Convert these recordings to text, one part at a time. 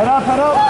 Head up, head up.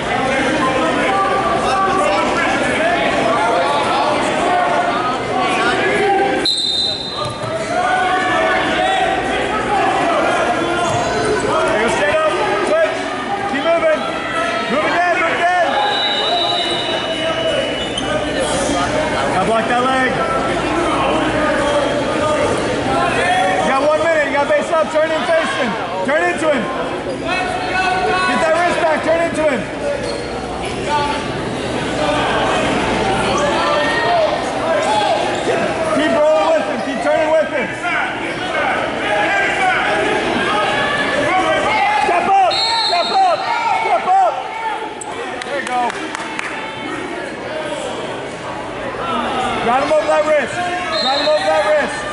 up, turn and face him. Turn into him. Get that wrist back, turn into him. Keep rolling with him, keep turning with him. Step up, step up, step up. There you go. Round him over that wrist. Got him over that wrist.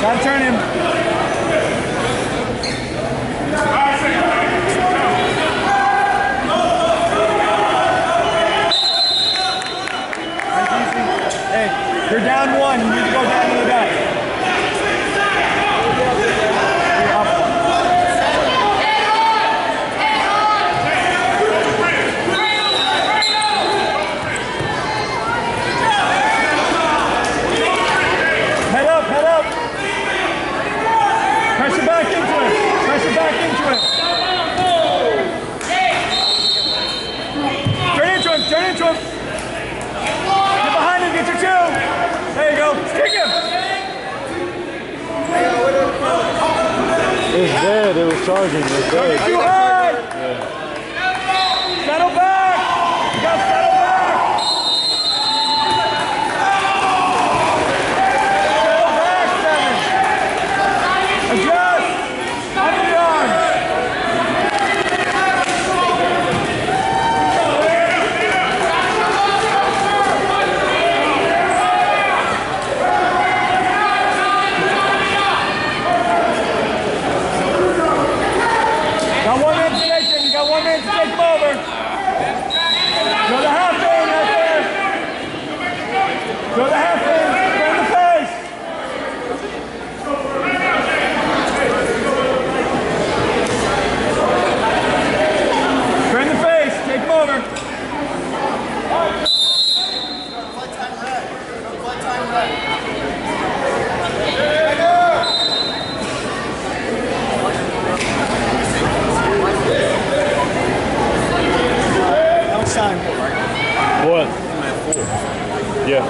Gotta turn him. Turn him. Hey, you're down one. You need to go down to the back. You're up one. Head up, head up. Pressure back into it. Pressure back into it. Turn into him, turn into him. Get behind him, get your two. There you go. Kick him. It was charging. It was dead. Too high. Settle back. You got to settle back. Settle back, seven. Adjust. Under the arms. Got one man to take him. You got one man to take him over. Go the half lane right there. Go the half lane. Turn the face. Turn the face. Take him over. Blood time red. Blood time red. Don't sign. What? Yeah.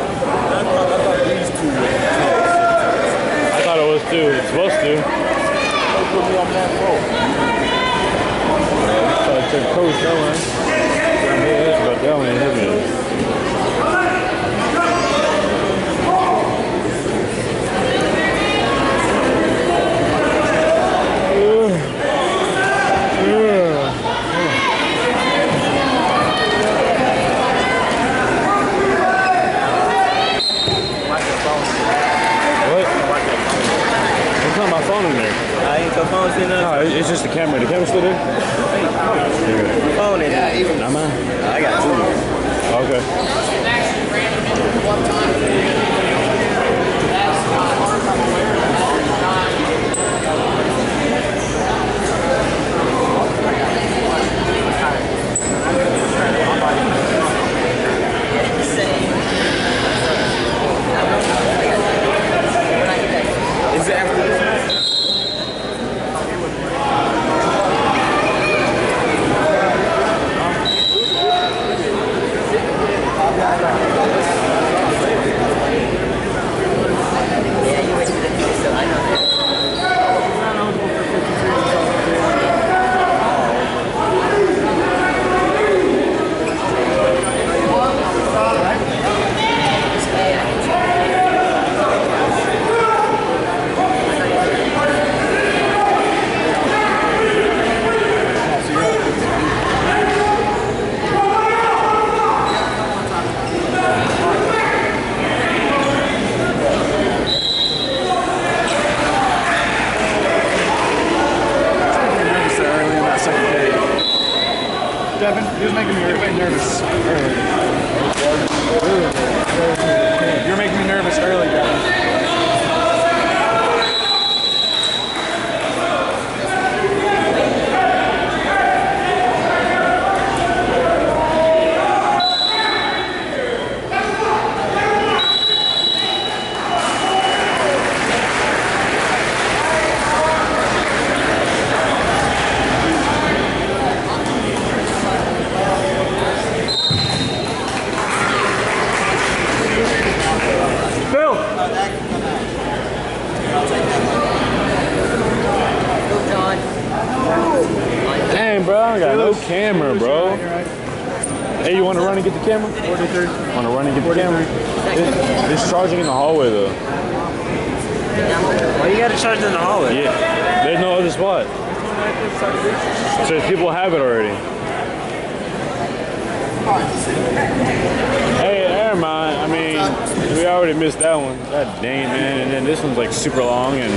Too. It's supposed to. To take coach that one. But that one heavy. What? What's on my phone in there? I ain't your phone sitting up. No, it's just the camera. The camera's still there? Phone in Yeah, even Not mine. I got two. Okay. No camera, bro. Hey, you want to run and get the camera? 43. Want to run and get the camera? It's charging in the hallway, though. Why you gotta charge in the hallway? Yeah. There's no other spot. So people have it already. Hey, never mind. I mean, we already missed that one. God dang man. And then this one's like super long, and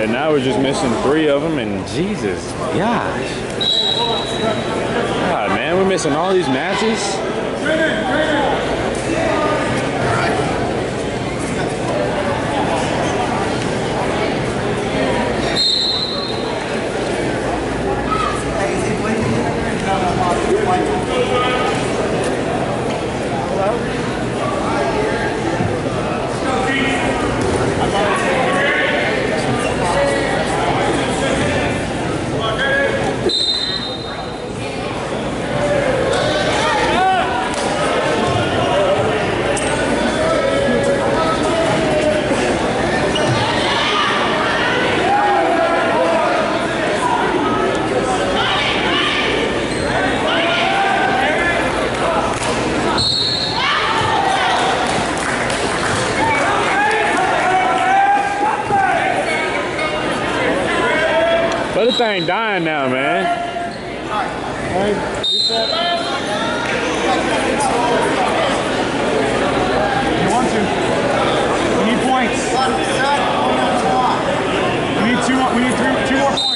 and now we're just missing three of them. And Jesus, gosh, God, man, we're missing all these matches. Thing dying now, man. You want to. We need points. We need two, we need three, two more points.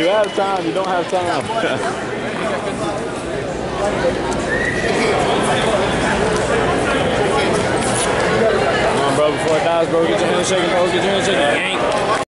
You have time, you don't have time. Come on, bro, before it dies, bro, get your hand shaking, bro, get your hand shaking. Yank.